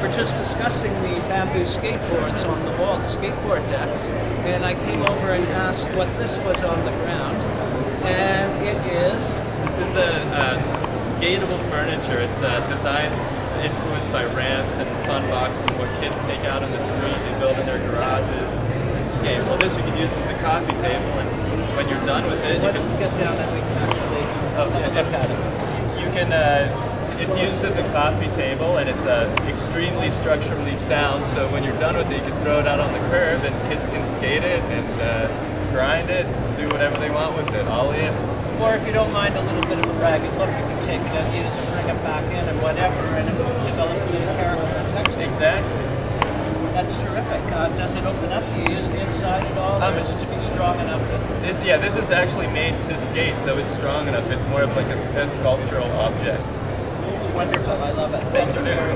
were just discussing the bamboo skateboards on the wall, the skateboard decks, and I came over and asked what this was on the ground, and it is. This is a, uh skatable furniture. It's uh, designed, influenced by ramps and fun boxes and what kids take out on the street. and build in their garages and skate. Well, this you can use as a coffee table, and when you're done with it, you can get down and we can actually Oh, yeah, look at it. You can. Uh, it's used as a coffee table, and it's uh, extremely structurally sound. So when you're done with it, you can throw it out on the curb, and kids can skate it and uh, grind it, do whatever they want with it, all in. Or if you don't mind a little bit of a ragged look, you can take it out, use it, bring it back in, and whatever, and develop a little character and texture. Exactly. That's terrific. Uh, does it open up? Do you use the inside at all? Um, or is it to be strong enough This, yeah, this is actually made to skate, so it's strong enough. It's more of like a sculptural object. Wonderful? I love it. Thank you very much.